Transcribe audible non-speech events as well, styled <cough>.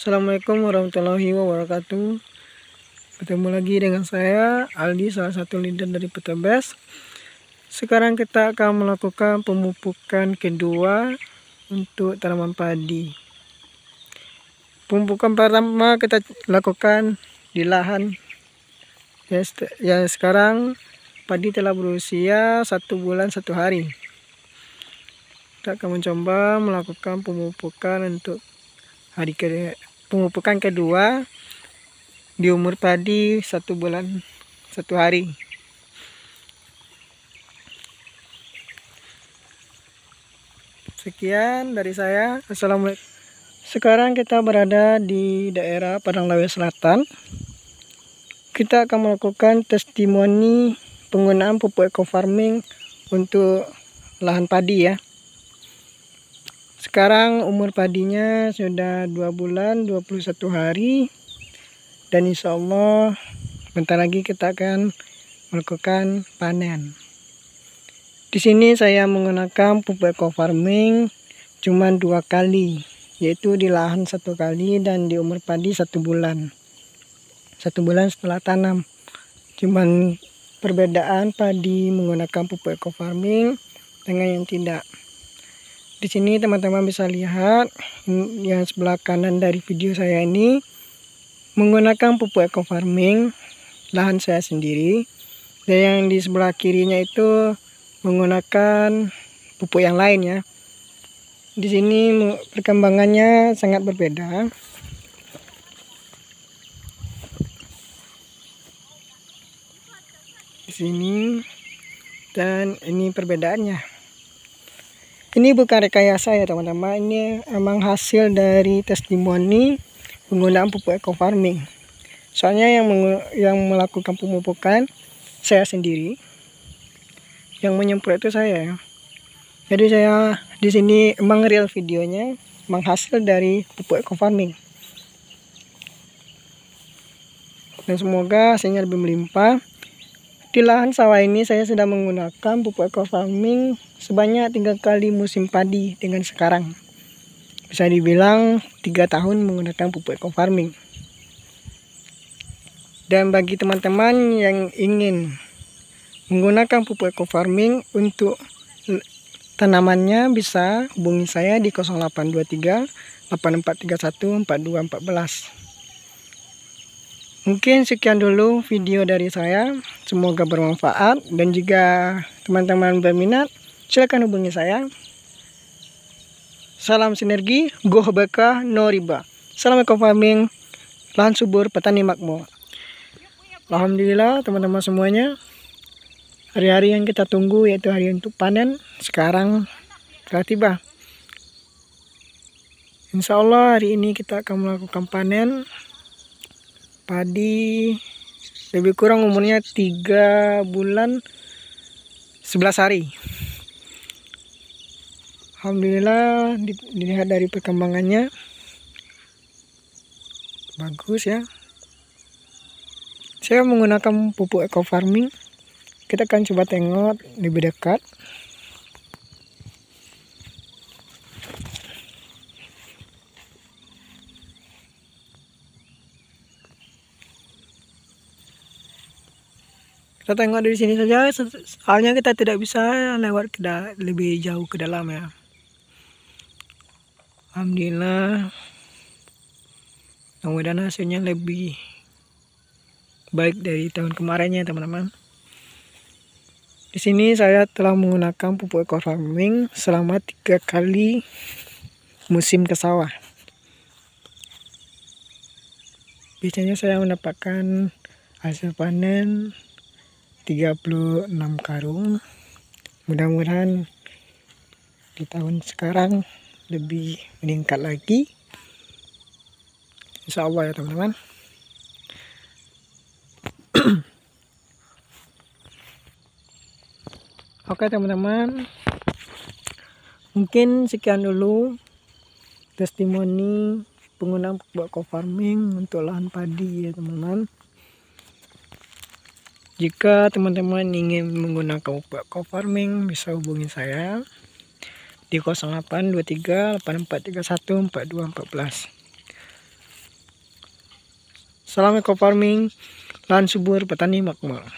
Assalamualaikum warahmatullahi wabarakatuh. Ketemu lagi dengan saya Aldi salah satu leader dari Petebes Sekarang kita akan melakukan pemupukan kedua Untuk tanaman padi. Pemupukan pertama kita lakukan di lahan. Ya sekarang padi telah berusia satu bulan satu hari. Kita akan mencoba melakukan pemupukan untuk hari ke pemupukan kedua di umur padi satu bulan satu hari. Sekian dari saya. Assalamualaikum sekarang kita berada di daerah Padang Lawe Selatan. Kita akan melakukan testimoni penggunaan pupuk eco farming untuk lahan padi ya sekarang umur padinya sudah 2 bulan 21 hari dan insya Allah bentar lagi kita akan melakukan panen. Di sini saya menggunakan pupuk eco farming cuma dua kali, yaitu di lahan satu kali dan di umur padi satu bulan. Satu bulan setelah tanam. Cuman perbedaan padi menggunakan pupuk eco farming dengan yang tidak. Di sini teman-teman bisa lihat yang sebelah kanan dari video saya ini menggunakan pupuk eco farming lahan saya sendiri. Dan yang di sebelah kirinya itu menggunakan pupuk yang lain ya. Di sini perkembangannya sangat berbeda. Di sini dan ini perbedaannya ini bukan rekayasa ya teman-teman. Ini emang hasil dari testimoni penggunaan pupuk eco farming soalnya yang yang melakukan pemupukan saya sendiri. Yang menyemprot itu saya. Ya jadi saya di sini emang real videonya emang hasil dari pupuk eco farming dan semoga hasilnya lebih melimpah di lahan sawah ini saya sudah menggunakan pupuk eco farming sebanyak tiga kali musim padi dengan sekarang. Bisa dibilang tiga tahun menggunakan pupuk eco farming. Dan bagi teman-teman yang ingin menggunakan pupuk eco farming untuk tanamannya bisa hubungi saya di 0823 8431 4214. Mungkin sekian dulu video dari saya. Semoga bermanfaat dan jika teman-teman berminat silakan hubungi saya. Salam sinergi, go beka, no riba. Salam eco farming, lahan subur, petani makmur. Alhamdulillah teman-teman semuanya. Hari-hari yang kita tunggu yaitu hari untuk panen sekarang telah tiba. Insya Allah hari ini kita akan melakukan panen padi. Lebih kurang umurnya 3 bulan 11 hari. Alhamdulillah dilihat dari perkembangannya. Bagus ya. Saya menggunakan pupuk eco farming. Kita akan coba tengok lebih dekat kita tengok dari sini saja soalnya kita tidak bisa lewat ke lebih jauh ke dalam ya. Alhamdulillah. Mudah-mudahan hasilnya lebih baik dari tahun kemarinnya teman-teman. Di sini saya telah menggunakan pupuk eco farming selama tiga kali musim ke sawah. Biasanya saya mendapatkan hasil panen 36 karung. Mudah-mudahan di tahun sekarang lebih meningkat lagi. Insya Allah ya teman-teman. <clears throat> Oke teman-teman. Mungkin sekian dulu Testimoni penggunaan pupuk farming untuk lahan padi ya teman-teman jika teman-teman ingin menggunakan co farming bisa hubungi saya di 0823 8431 4214. Salam eco-farming, lahan subur petani makmur.